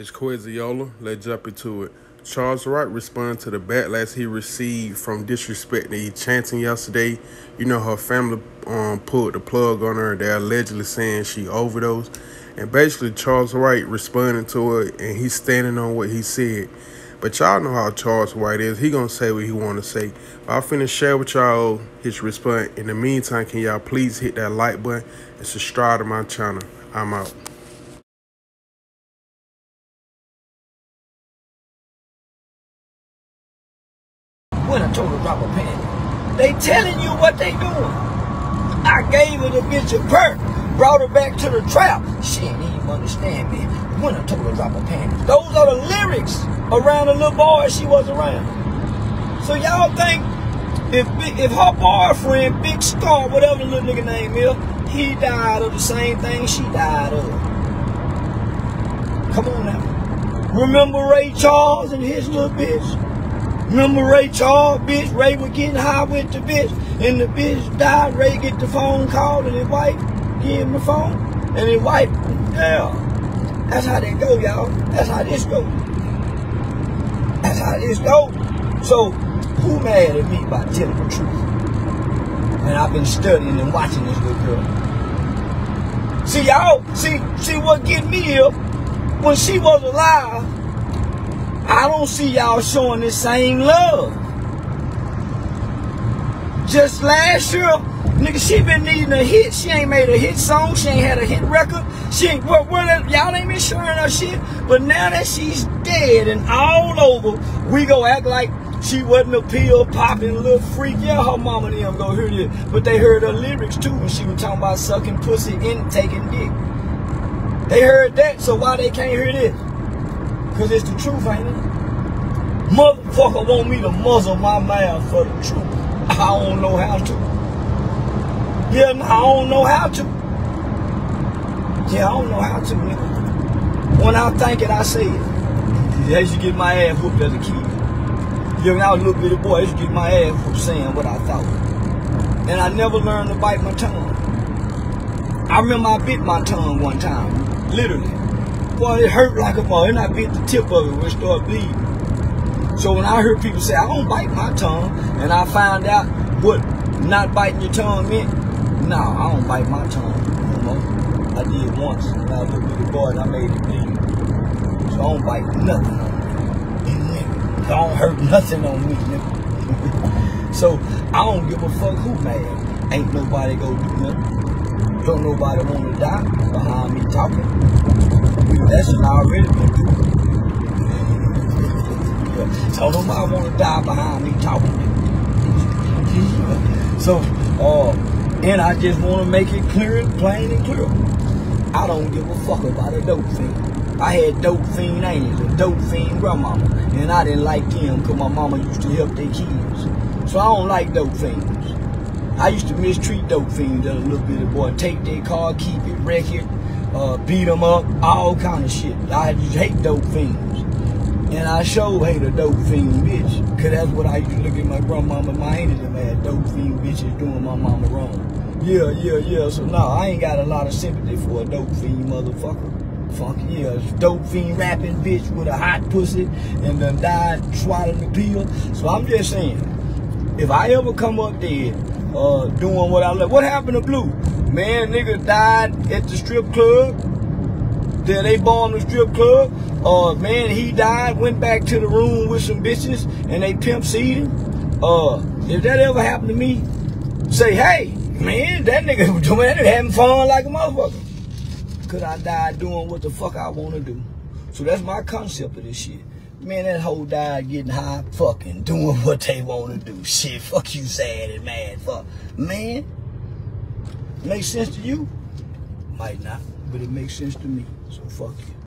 It's Quezzyyola. Let's jump into it. Charleston White responded to the backlash he received from disrespecting Enchanting yesterday. You know, her family um, pulled the plug on her. They're allegedly saying she overdosed. And basically, Charleston White responded to it, and he's standing on what he said. But y'all know how Charleston White is. He gonna say what he wanna say. But I'm finna share with y'all his response. In the meantime, can y'all please hit that like button and subscribe to my channel. I'm out. When I told her drop a panty. They telling you what they doing. I gave her the bitch a perk, brought her back to the trap. She ain't even understand me when I told her drop a panty. Those are the lyrics around the little boy she was around. So y'all think if if her boyfriend, Big Scarr, whatever the little nigga name is, he died of the same thing she died of. Come on now. Remember Ray Charles and his little bitch? Remember Ray Charles, bitch? Ray was getting high with the bitch, and the bitch died. Ray get the phone call, and his wife give him the phone, and his wife, yeah. That's how they go, y'all. That's how this go. That's how this go. So, who mad at me by telling the truth? And I've been studying and watching this little girl. See, y'all, see, see what get me here, when she was alive, I don't see y'all showing the same love. Just last year, nigga, she been needing a hit. She ain't made a hit song. She ain't had a hit record. She ain't, what, well, y'all ain't been showing her shit. But now that she's dead and all over, we go act like she wasn't a pill popping little freak. Yeah, her mama and them go hear this. But they heard her lyrics too when she was talking about sucking pussy and taking dick. They heard that, so why they can't hear this? Because it's the truth, ain't it? Motherfucker want me to muzzle my mouth for the truth. I don't know how to. Yeah, no, I don't know how to. Yeah, I don't know how to, nigga. When I think it, I say it. As you get my ass whooped as a kid. Yeah, I was a little bitty boy, I used to get my ass whooped saying what I thought. And I never learned to bite my tongue. I remember I bit my tongue one time, literally. It hurt like a ball, and I bit the tip of it it started bleeding. So when I heard people say, I don't bite my tongue, and I found out what not biting your tongue meant, no, I don't bite my tongue no more. I did once and I was a little boy and I made it bleed. So I don't bite nothing on me. Don't hurt nothing on me, nigga. so I don't give a fuck who mad. Ain't nobody gonna do nothing. Don't nobody wanna die behind me talking. Already been through. So nobody want to die behind me talking. so, uh, and I just want to make it clear, and plain and clear. I don't give a fuck about a dope fiend. I had dope fiend and dope fiend grandmama, and I didn't like them because my mama used to help their kids. So I don't like dope fiends. I used to mistreat dope fiends a little bitty boy. Take their car, keep it, wreck it, uh, beat them up, all kind of shit. I just hate dope fiends. And I sure hate a dope fiend bitch. Cause that's what I used to look at my grandmama, my auntie them had dope fiend bitches doing my mama wrong. Yeah, yeah, yeah. So no, I ain't got a lot of sympathy for a dope fiend motherfucker. Fuck yeah, dope fiend rapping bitch with a hot pussy and then died swallowing the pill. So I'm just saying, if I ever come up there uh, doing what I love, what happened to Blue? Man, nigga died at the strip club. Then they bombed the strip club. Uh, man, he died, went back to the room with some bitches, and they pimp seed him. Uh, if that ever happened to me, say, hey, man, that nigga was doing that having fun like a motherfucker. Cause I died doing what the fuck I want to do. So that's my concept of this shit. Man, that whole died getting high, fucking doing what they want to do. Shit, fuck you sad and mad, fuck. Man, Makes sense to you? Might not, but it makes sense to me. So fuck you.